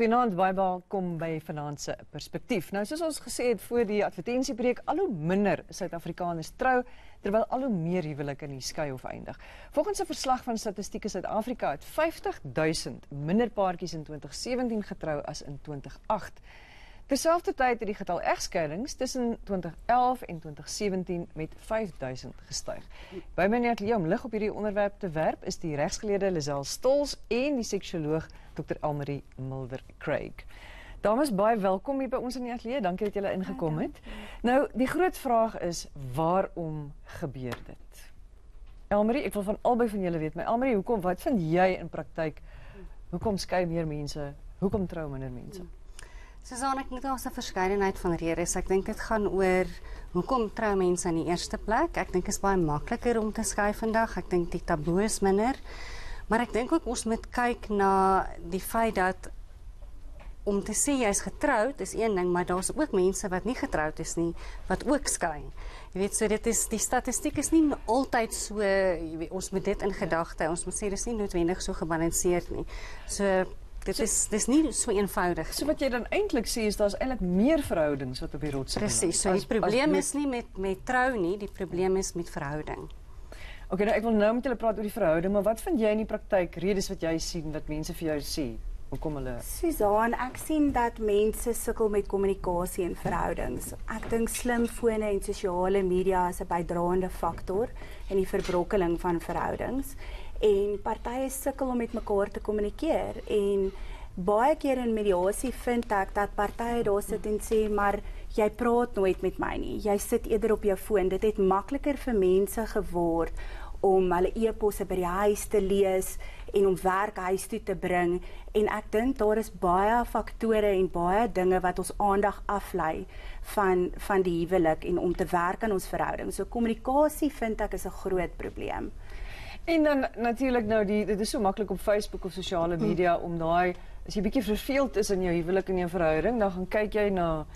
Goeienaand, baie welkom by Vanaand se Perspektief. Nou soos ons gesê het voor die advertensiebreek, al hoe minder Suid-Afrikaners trou terwyl al hoe meer huwelike in die skei of eindig. Volgens 'n verslag van Statistiek Suid-Afrika het 50000 minder paartjies in 2017 getrou as in 2008. Terselfdertyd het die getal egskeidings tussen 2011 en 2017 met 5000 gestyg. By my net om lig op hierdie onderwerp te werp is die regsgeleerde Lisel Stols en die seksuoloog Dr. Elmarie Mulder Craig. Dames, baie welkom hier by ons in die ateljee. Dankie dat julle ingekom het. Nou, die groot vraag is waarom gebeur dit? Elmarie, ek wil van albei van julle weet. My hoekom wat vind jy in praktyk? Hoekom skei meer mense? Hoekom trou minder mense? Hmm. Susan, ek moet daar's 'n verskeidenheid van redes. Ek dink dit gaan oor hoekom trou mense in die eerste plek. Ek dink dit is baie makliker om te skei vandag. Ek dink die taboe is minder. Maar ek dink ook ons moet kyk na die feit dat om te sê jy's getroud is een ding, maar daar's ook mense wat nie getroud is nie wat ook skei. Jy weet, so dit is die statistiek is nie altyd so jy weet ons moet dit in gedagte. Ons moet sê dis nie noodwendig so gebalanseerd nie. So Dit so, is dis nie so eenvoudig. So wat jy dan eintlik sê is daar's eintlik meer verhoudings wat op die rots sit. Presies. So die probleem is nie met met trou nie, die probleem is met verhouding. OK, nou ek wil nou met julle praat oor die verhouding, maar wat vind jy in die praktyk redes wat jy sien wat mense vir jou sê? Hoekom hulle Susan, ek sien dat mense sukkel met kommunikasie en verhoudings. Ek dink slimfone en sosiale media is 'n bydraende faktor in die verbrokkeling van verhoudings. En partye sukkel om met mekaar te kommunikeer. En baie keer in mediasie vind ek dat partye daar sit en sê maar jy praat nooit met my nie. Jy sit eerder op jou foon. Dit het makliker vir mense geword om hulle e-posse by die huis te lees en om werk huis toe te bring en ek dink daar is baie faktore en baie dinge wat ons aandag aflei van van die huwelik en om te werk aan ons verhouding. So kommunikasie vind ek is 'n groot probleem. En dan natuurlik nou die dit is so maklik op Facebook of sosiale media mm. om daai as jy bietjie verveeld is in jou huwelik en jou verhouding, dan gaan kyk jy na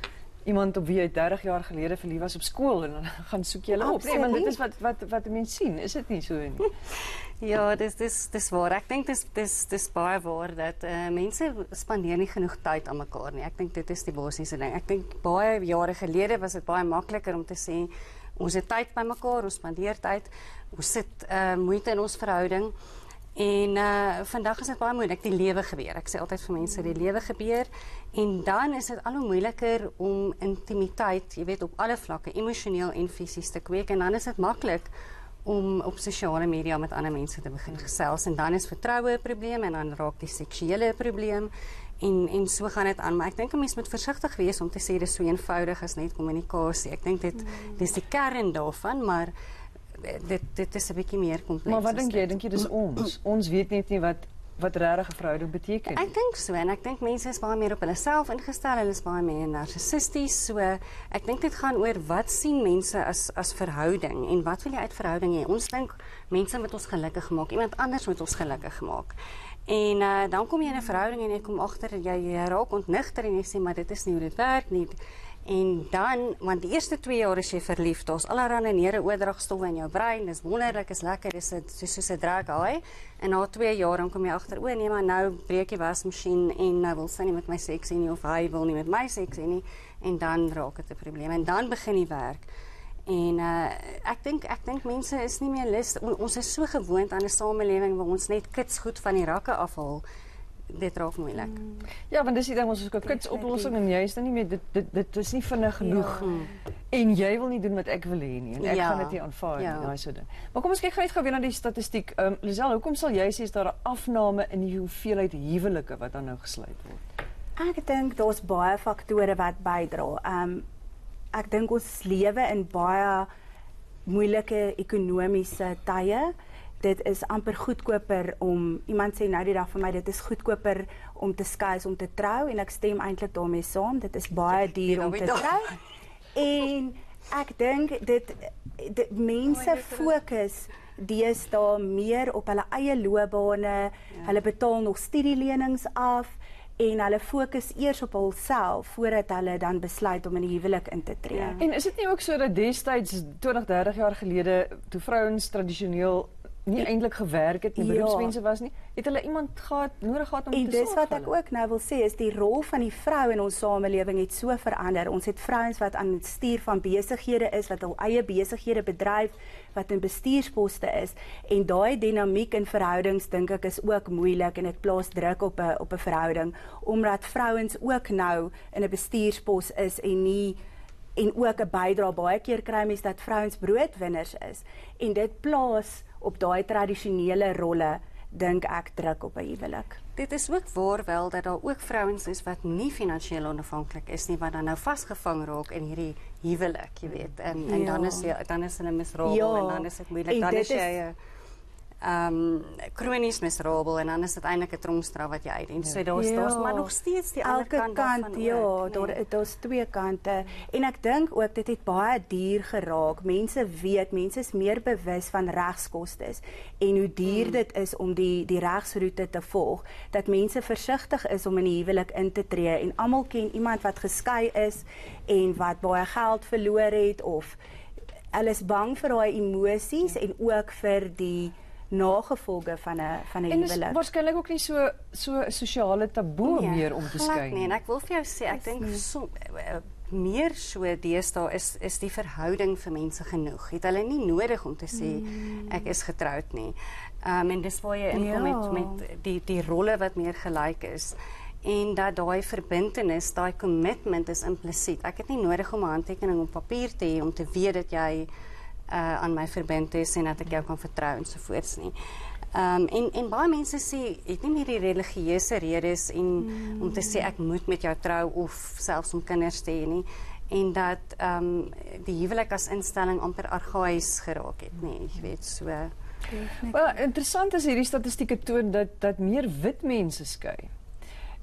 iemand op wie jy 30 jaar gelede verlief was op skool en dan gaan soek jy hulle op. Nee, want dit is wat wat wat mense sien, is dit nie so nie? ja, dis dis dis waar. Ek dink dis dis dis baie waar dat uh, mense spandeer nie genoeg tyd aan mekaar nie. Ek dink dit is die basiese ding. Ek dink baie jare gelede was dit baie makliker om te sê ons het tyd by mekaar, ons spandeer tyd, ons sit uh moeite in ons verhouding. En uh vandag is dit baie moeilik die lewe gebeur. Ek sê altyd vir mense die lewe gebeur en dan is dit al hoe moeiliker om intimiteit, jy weet op alle vlakke, emosioneel en fisies te kweek en dan is dit maklik om op sosiale media met ander mense te begin gesels en dan is vertroue 'n probleem en dan raak die seksuele 'n probleem en en so gaan dit aan maar ek dink 'n mens moet versigtig wees om te sê dis so eenvoudig as net kommunikasie. Ek dink dit mm. dis die kern daarvan maar dit dit is 'n bietjie meer kompleks. Maar wat dink jy? Dink jy dis ons? Ons weet net nie wat wat regtig verhouding beteken. Ek dink so en ek dink mense is baie meer op hulle self ingestel. Hulle is baie meer narcissisties. So ek dink dit gaan oor wat sien mense as as verhouding en wat wil jy uit verhouding hê? Ons dink mense moet ons gelukkig maak. Iemand anders moet ons gelukkig maak. En uh, dan kom jy in 'n verhouding en jy kom agter jy, jy raak ontnigter en jy sê maar dit is nie hoe dit werk nie. En dan, want die eerste 2 jaar is jy verlief, daar's allerlei neure oordragstowwe in jou brein, dis wonderlik, is lekker, dis so soos 'n drug high. En na 2 jaar dan kom jy agter, o nee, maar nou breek die wasmasjien en nou wil sy nie met my seks hê nie of hy wil nie met my seks hê nie. En dan raak dit 'n probleem en dan begin die werk. En uh ek dink ek dink mense is nie meer lus. On, ons is so gewoond aan 'n samelewing waar ons net kits goed van die rakke afhaal dit raak moeilik. Mm. Ja, want dis die ding ons is 'n kits oplossing en jy is dan nie meer dit dit dit is nie vinnig genoeg. Ja. En jy wil nie doen wat ek wil hê nie en ek ja. gaan dit nie aanvaar ja. nie, daai so ding. Maar kom ons kyk gou net gou weer na die statistiek. Ehm um, Lisel, hoekom sal jy sê is daar 'n afname in die hoeveelheid huwelike wat dan nou gesluit word? Ek dink daar's baie faktore wat bydra. Ehm um, ek dink ons lewe in baie moeilike ekonomiese tye. Dit is amper goedkoper om iemand sê nou die dag vir my dit is goedkoper om te skei as om te trou en ek stem eintlik daarmee saam. Dit is baie duur om te trou. En ek dink dit dit mense fokus deesdae meer op hulle eie loopbane. Ja. Hulle betaal nog studielenings af en hulle fokus eers op hulself voordat hulle dan besluit om in 'n huwelik in te tree. Ja. En is dit nie ook so dat destyds 20, 30 jaar gelede toe vrouens tradisioneel nie eintlik gewerk het nie, Ja. beroepsmense was nie, het hulle iemand gehad nodig gehad om En te dis sorg wat vir ek hulle. ook nou wil sê is die rol van die vrou in ons samelewing het so verander. Ons het vrouens wat aan die stuur van besighede is, wat hul eie besighede bedryf, wat in bestuursposte is en daai dinamiek in verhoudings dink ek is ook moeilik en dit plaas druk op 'n op 'n verhouding omdat vrouens ook nou in 'n bestuurspos is en nie en ook 'n bydra baie keer kry mense dat vrouens broodwinners is en dit plaas op daai tradisionele rolle dink ek druk op 'n huwelik. Dit is ook waar wel dat daar ook vrouens is wat nie finansiëel onafhanklik is nie wat dan nou vasgevang raak in hierdie huwelik, jy weet. En en dan Ja. is jy dan is hulle misrabel Ja. en dan is dit moeilik. En Dan is jy 'n um, kronies misrabel en dan is dit eintlik 'n tronkstraf wat jy uitdien. So daar's Ja. daar's maar nog steeds die ander Elke kant kant, daarvan ja, ook, daar nee. daar's twee kante en ek dink ook dit het baie duur geraak. Mense weet, mense is meer bewus van regskoste en hoe duur Mm. dit is om die die regsroete te volg. Dat mense versigtig is om in die huwelik in te tree en almal ken iemand wat geskei is en wat baie geld verloor het of hulle is bang vir daai emosies en ook vir die nagevolge van 'n van 'n En dis huwelik. waarskynlik ook nie so so 'n sosiale taboe Nee, meer om te skei Nie. En ek wil vir jou sê, ek Is dink so eh, meer so deesdae is is die verhouding vir mense genoeg. Het hulle nie nodig om te sê Mm. ek is getroud nie. Ehm um, en dis waar jy inkom Ja. met met die die rolle wat meer gelyk is en dat daai verbintenis, daai commitment is implisiet. Ek het nie nodig om 'n handtekening op papier te hê om te weet dat jy uh aan my verbind is en dat ek jou kan vertrou en so voorts nie. Ehm um, en en baie mense sê het nie meer die religieuse redes en mm. om te sê ek moet met jou trou of selfs om kinders te hê nie en dat ehm um, die huwelik as instelling amper argaïs geraak het nê jy weet so Wel, interessant is hierdie statistieke toon dat dat meer wit mense skei.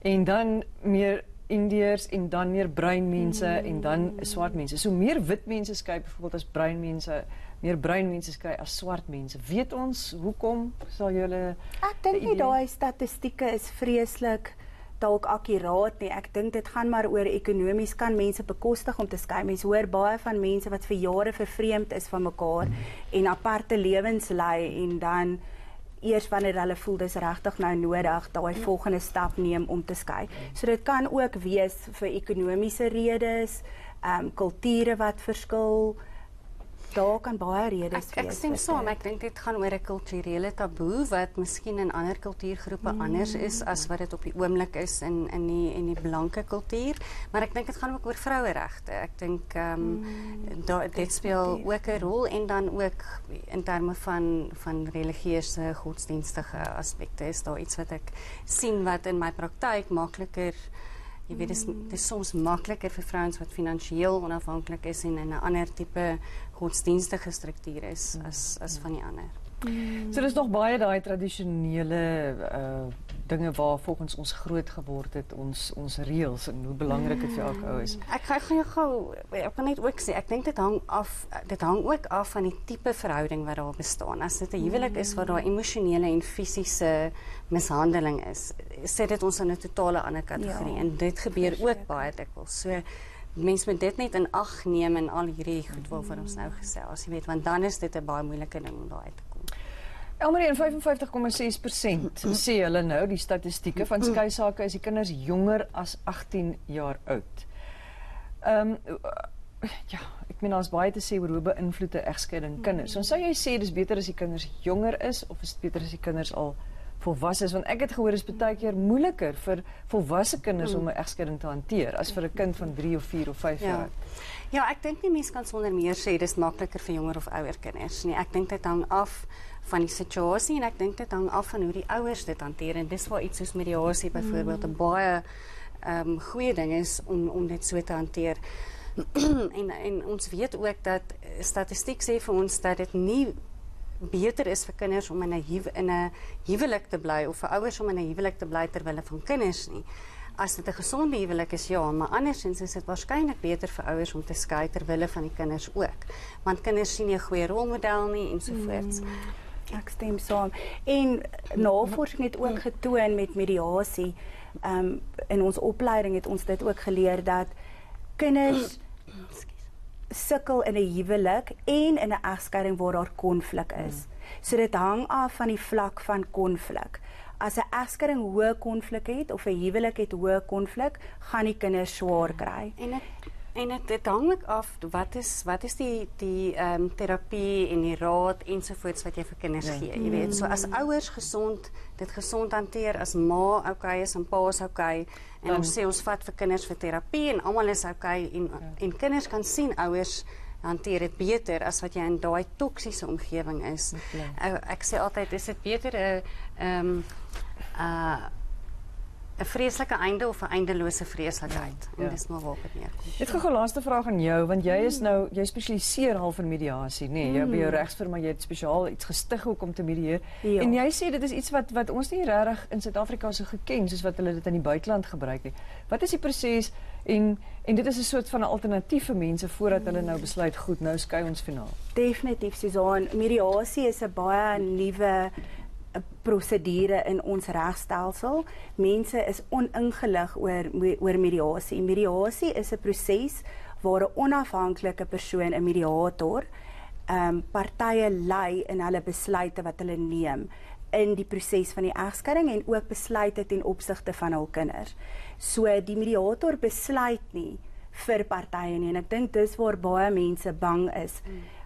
En dan meer Indiërs en dan meer bruin mense mm. en dan swart mense. So meer wit mense skei byvoorbeeld as bruin mense, meer bruin mense skei as swart mense. Weet ons hoekom sal julle Ek dink nie daai statistieke is vreeslik dalk akkuraat nie. Ek dink dit gaan maar oor ekonomies kan mense bekostig om te skei. Mense hoor baie van mense wat vir jare vervreemd is van mekaar en aparte lewens lei en dan eers wanneer hulle voel dis regtig nou nodig daai volgende stap neem om te skei. So dit kan ook wees vir ekonomiese redes, ehm um, kulture wat verskil. Daar kan baie redes ek, ek wees. stem saam ek dink dit gaan oor 'n kulturele taboe wat miskien in ander kultuurgroepe mm. anders is as wat dit op die oomblik is in in die in die blanke kultuur maar ek dink dit gaan ook oor vroueregte ek dink ehm um, mm, daar dit speel ook 'n rol en dan ook in terme van van religieuse godsdienstige aspekte is daar iets wat ek sien wat in my praktyk makliker Jy weet dis dis soms makliker vir vrouens wat finansiëel onafhanklik is en in 'n ander tipe godsdienstige struktuur is as as van die ander. So dis nog baie daai tradisionele uh dinge waar volgens ons groot geword het, ons ons reëls en hoe belangrik dit vir elke ou is. Ek gaan jou gou ek kan net ook sê ek dink dit hang af dit hang ook af van die tipe verhouding wat daar bestaan. As dit 'n huwelik is waar daar emosionele en fisiese mishandeling is, sê dit ons in 'n totale ander kategorie Ja, en dit gebeur ook verseker. baie dikwels. So mense moet dit net in ag neem in al hierdie goed waarvan ons nou gesels, jy weet, want dan is dit 'n baie moeilike ding om daar uit te kom. Elmarie en 55,6% sê hulle nou die statistieke van skei sake is die kinders jonger as 18 jaar oud. Ehm um, ja, ek meen daar's baie te sê oor hoe beïnvloed 'n egskeiding kinders. So sou jy sê dis beter as die kinders jonger is of is dit beter as die kinders al volwasse is want ek het gehoor dis baie keer moeiliker vir volwasse kinders om 'n egskeiding te hanteer as vir 'n kind van 3 of 4 of 5 Ja. jaar. Ja, ek dink nie mense kan sonder meer sê dis makliker vir jonger of ouer kinders nie. Ek dink dit hang af van die situasie en ek dink dit hang af van hoe die ouers dit hanteer en dis waar iets soos mediasie byvoorbeeld 'n baie ehm um, goeie ding is om om dit so te hanteer. en en ons weet ook dat statistiek sê vir ons dat dit nie beter is vir kinders om in 'n in 'n huwelik te bly of vir ouers om in 'n huwelik te bly ter wille van kinders nie. As dit 'n gesonde huwelik is, ja, maar andersins is dit waarskynlik beter vir ouers om te skei ter wille van die kinders ook. Want kinders sien nie 'n goeie rolmodel nie en so voort. Mm. Ek stem saam. En navorsing het ook getoon met mediasie. Ehm um, in ons opleiding het ons dit ook geleer dat kinders sukkel in 'n huwelik en in 'n egskeiding waar daar konflik is. So dit hang af van die vlak van konflik. As 'n egskeiding hoë konflik het of 'n huwelik het hoë konflik, gaan die kinders swaar kry. En dit en dit dit hang ook af wat is wat is die die ehm um, terapie en die raad ensovoorts wat jy vir kinders Ja. gee. Jy weet, so as ouers gesond dit gesond hanteer, as ma okay is en pa is okay en Dan- ons sê ons vat vir kinders vir terapie en almal is okay en en kinders kan sien ouers hanteer dit beter as wat jy in daai toksiese omgewing is. Ek sê altyd is dit beter 'n ehm um, uh 'n vreeslike einde of 'n eindelose vreeslikheid. Ja. En dis maar waar dit neerkom. Dit gou 'n laaste vraag aan jou want jy is nou jy spesialiseer half in mediasie, nê? Nee, jy by jou regsfirma jy het spesiaal iets gestig ook om te medieer. Ja. En jy sê dit is iets wat wat ons nie regtig in Suid-Afrika so geken soos wat hulle dit in die buiteland gebruik nie. Wat is die proses en en dit is 'n soort van 'n alternatief vir mense voordat hulle nou besluit goed, nou skei ons finaal. Definitief Susan, mediasie is 'n baie nuwe prosedure in ons regstelsel. Mense is oningelig oor oor mediasie. Mediasie is 'n proses waar 'n onafhanklike persoon, 'n mediator, ehm um, partye lei in hulle besluite wat hulle neem in die proses van die egskeiding en ook besluite ten opsigte van hul kinders. So die mediator besluit nie vir partye nie en ek dink dis waar baie mense bang is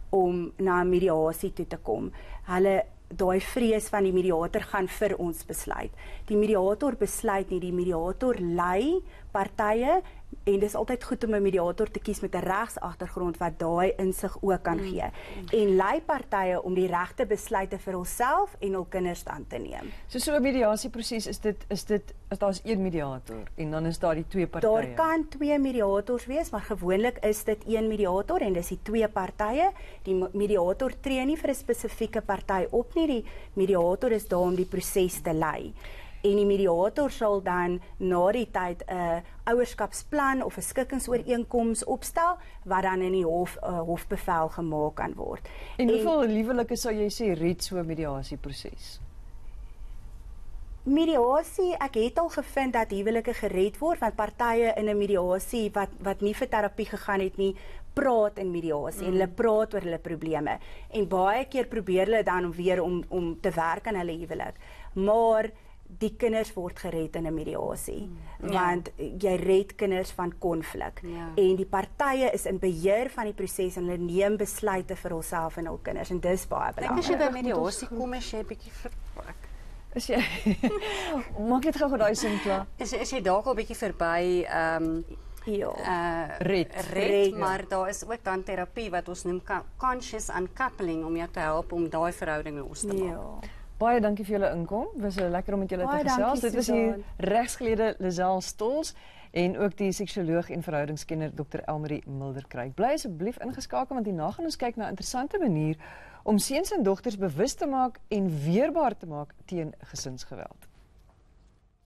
om na mediasie toe te kom. Hulle daai vrees van die mediator gaan vir ons besluit. Die mediator besluit nie, die mediator lei partye en dis altyd goed om 'n mediator te kies met 'n regsagtergrond wat daai insig ook kan gee en lei partye om die regte besluite vir hulself en hul kinders dan te neem. So so 'n mediasieproses is dit is dit as daar's een mediator en dan is daar die twee partye. Daar kan twee mediators wees, maar gewoonlik is dit een mediator en dis die twee partye. Die mediator tree nie vir 'n spesifieke party op nie. Die mediator is daar om die proses te lei. En die mediator sal dan na die tyd 'n ouerskapsplan of 'n skikkingsooreenkoms opstel wat dan in die hof 'n hofbevel gemaak kan word. En hoeveel liewelike sou jy sê red so 'n mediasieproses? Mediasie, ek het al gevind dat huwelike gered word want partye in 'n mediasie wat wat nie vir terapie gegaan het nie, praat in mediasie mm. en hulle praat oor hulle probleme. En baie keer probeer hulle dan weer om om te werk aan hulle huwelik. Maar die kinders word gered in 'n mediasie mm. want jy red kinders van konflik Ja. en die partye is in beheer van die proses en hulle neem besluite vir hulself en hul kinders en dis baie Dink as jy belangrik. by mediasie kom as jy 'n bietjie ver ek- Is jy Maak net gou daai sin klaar. is is jy dalk al bietjie verby ehm um, Ja. uh Red. red, Red. maar daar is ook dan terapie wat ons noem conscious uncoupling om jou te help om daai verhouding los te maak. Ja. Baie dankie vir julle inkom. Was uh, lekker om met julle te gesels. Dit was hier regsgeleerde Lisel Stols en ook die seksuoloog en verhoudingskenner Dr Elmarie Milderkruik. Bly asseblief ingeskakel want hierna gaan ons kyk na 'n interessante manier om seuns en dogters bewus te maak en weerbaar te maak teen gesinsgeweld.